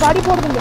गाड़ी फोड़ देंगे।